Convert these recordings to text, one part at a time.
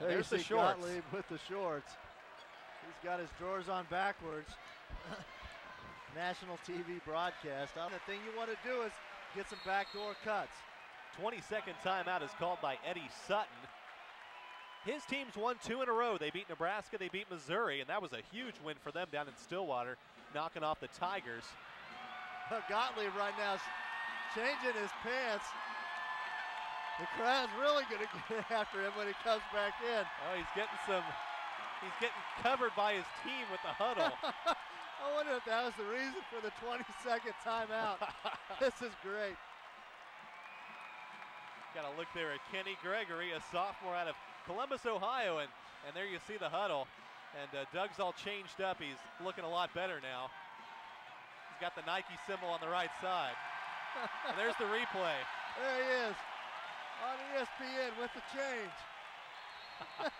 There There's the shorts. Gottlieb with the shorts. He's got his drawers on backwards. National TV broadcast. The thing you want to do is get some backdoor cuts. 22nd timeout is called by Eddie Sutton. His team's won two in a row. They beat Nebraska, they beat Missouri, and that was a huge win for them down in Stillwater, knocking off the Tigers. Gottlieb right now is changing his pants. The crowd's really going to get after him when he comes back in. Oh, he's getting some, he's getting covered by his team with the huddle. I wonder if that was the reason for the 20 second timeout. this is great. Got a look there at Kenny Gregory, a sophomore out of Columbus, Ohio, and, and there you see the huddle. And uh, Doug's all changed up. He's looking a lot better now. He's got the Nike symbol on the right side. and there's the replay. There he is on ESPN with the change.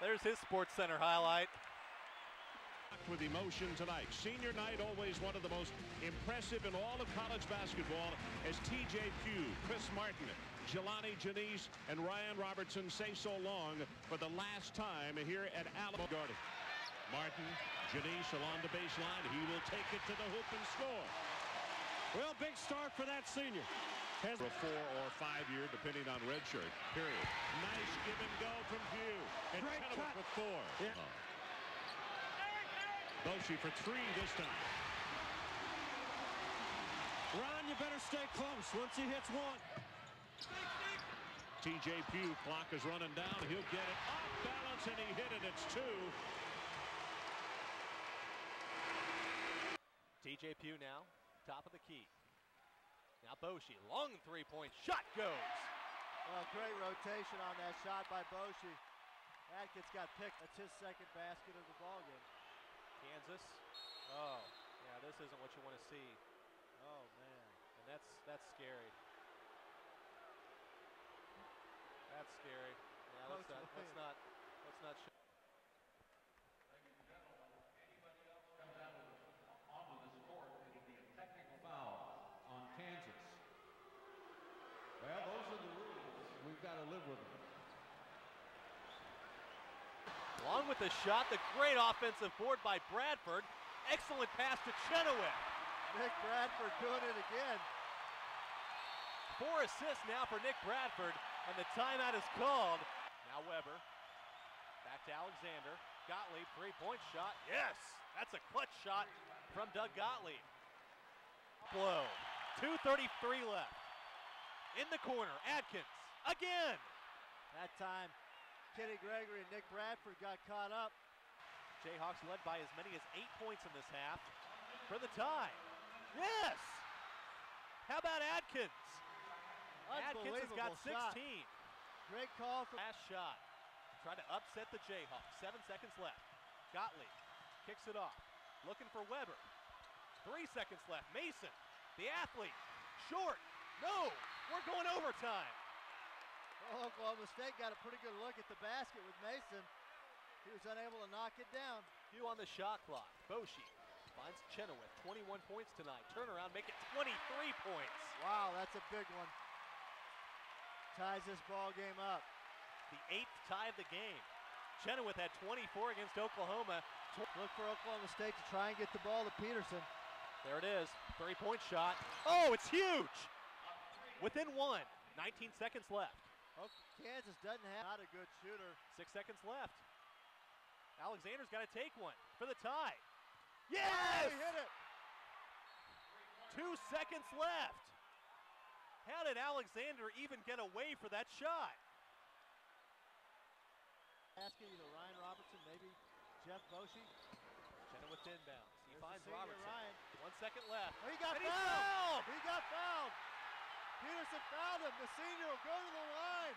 There's his Sports Center highlight. with emotion tonight. Senior night, always one of the most impressive in all of college basketball as TJ Pugh, Chris Martin, Jelani Janisse, and Ryan Robertson say so long for the last time here at Alabama Garden. Martin, Janisse along the baseline. He will take it to the hoop and score. Well, big start for that senior. Has For a four or five year, depending on redshirt. Period. Nice give and go from Pugh. And Great Chenowith cut. with four. Yeah. Oh. Boschee for three this time. Ron, you better stay close once he hits one. TJ Pugh, clock is running down. He'll get it off balance and he hit it. It's two. TJ Pugh now, top of the key. Now Boschee, long three-point shot goes. Well, great rotation on that shot by Boschee. Adkins got picked. That's his second basket of the ball game. Kansas. Oh, yeah, this isn't what you want to see, Oh man. and that's that's scary. That's scary. Yeah, let's not let's not let's not. Show. onto this court, it'll be a technical foul on Kansas. Well, those are the rules. We've got to live with. Along with the shot, the great offensive board by Bradford. Excellent pass to Chenowith. Nick Bradford doing it again. Four assists now for Nick Bradford, and the timeout is called. Now Weber. Back to Alexander. Gottlieb, three-point shot. Yes, that's a clutch shot from Doug Gottlieb. Blow. 2.33 left. In the corner, Adkins. Again. That time, Kenny Gregory and Nick Bradford got caught up. Jayhawks led by as many as eight points in this half for the tie. Yes. How about Adkins? Adkins has got Unbelievable shot. 16. Great call from Last shot. Try to upset the Jayhawks. Seven seconds left. Gottlieb kicks it off. Looking for Weber. Three seconds left. Mason, the athlete. Short. No. We're going overtime. Oklahoma State got a pretty good look at the basket with Mason. He was unable to knock it down. Few on the shot clock. Boschee finds Chenowith. 21 points tonight. Turnaround, make it 23 points. Wow, that's a big one. Ties this ball game up. The eighth tie of the game. Chenowith had 24 against Oklahoma. Look for Oklahoma State to try and get the ball to Peterson. There it is. Three point shot. Oh, it's huge. Within one. 19 seconds left. Oh, Kansas doesn't have not a good shooter. Six seconds left. Alexander's got to take one for the tie. Yes! He hit it. Two seconds left. How did Alexander even get away for that shot? Asking either Ryan Robertson, maybe Jeff Boschee. Chenowith inbounds. He There's finds Robertson. Ryan. One second left. Oh, he got And fouled. fouled! He got fouled. Peterson fouled him. The senior will go to the line.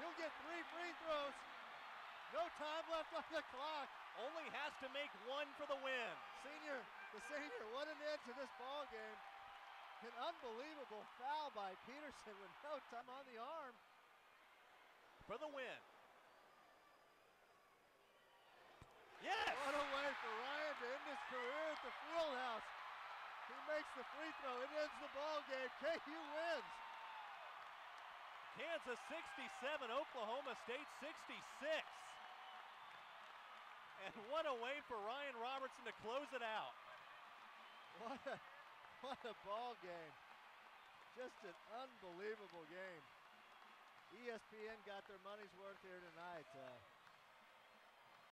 He'll get three free throws. No time left on the clock. Only has to make one for the win. Senior, the senior, what an end to this ball game. An unbelievable foul by Peterson with no time on the arm. For the win. Yes! What a way for Ryan to end his career at the field house. He makes the free throw. It ends the ball game. KU wins. Kansas 67, Oklahoma State 66. And what a way for Ryan Robertson to close it out. What a, what a ball game. Just an unbelievable game. ESPN got their money's worth here tonight. Uh,